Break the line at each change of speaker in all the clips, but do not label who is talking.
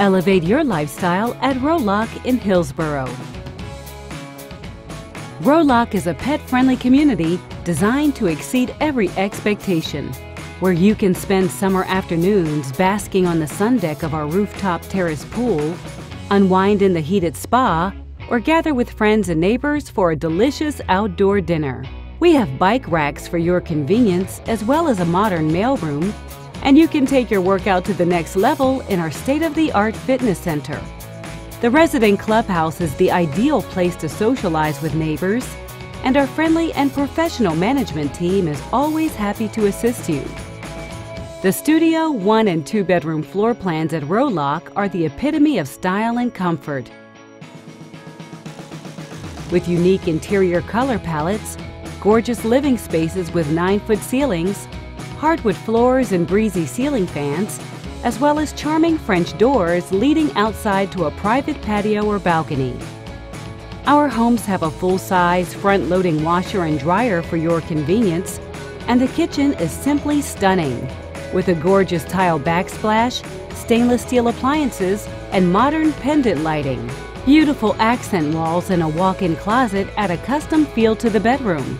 Elevate your lifestyle at Rowlock in Hillsboro. Rowlock is a pet-friendly community designed to exceed every expectation, where you can spend summer afternoons basking on the sun deck of our rooftop terrace pool, unwind in the heated spa, or gather with friends and neighbors for a delicious outdoor dinner. We have bike racks for your convenience as well as a modern mailroom, and you can take your workout to the next level in our state-of-the-art fitness center. The resident clubhouse is the ideal place to socialize with neighbors, and our friendly and professional management team is always happy to assist you. The studio, one and two bedroom floor plans at Rowlock are the epitome of style and comfort. With unique interior color palettes, gorgeous living spaces with 9 foot ceilings, hardwood floors and breezy ceiling fans, as well as charming French doors leading outside to a private patio or balcony. Our homes have a full-size front-loading washer and dryer for your convenience, and the kitchen is simply stunning, with a gorgeous tile backsplash, stainless steel appliances, and modern pendant lighting. Beautiful accent walls and a walk-in closet add a custom feel to the bedroom.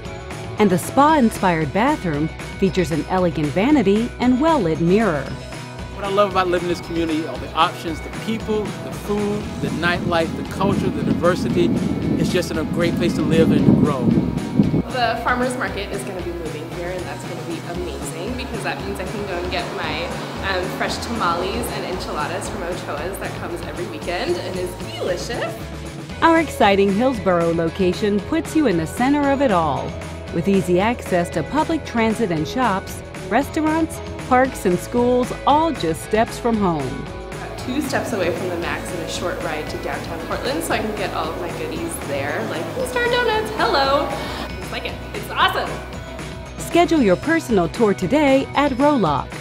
And the spa-inspired bathroom features an elegant vanity and well-lit mirror.
What I love about living in this community are the options, the people, the food, the nightlife, the culture, the diversity. It's just a great place to live and to grow.
The farmer's market is going to be moving here and that's going to be amazing because that means I can go and get my um, fresh tamales and enchiladas from Ochoa's that comes every weekend and is delicious.
Our exciting Hillsboro location puts you in the center of it all, with easy access to public transit and shops, restaurants, parks, and schools, all just steps from home.
Two steps away from the Max and a short ride to downtown Portland, so I can get all of my goodies there, like Star Donuts, hello! It's like it, it's awesome!
Schedule your personal tour today at Rowlock.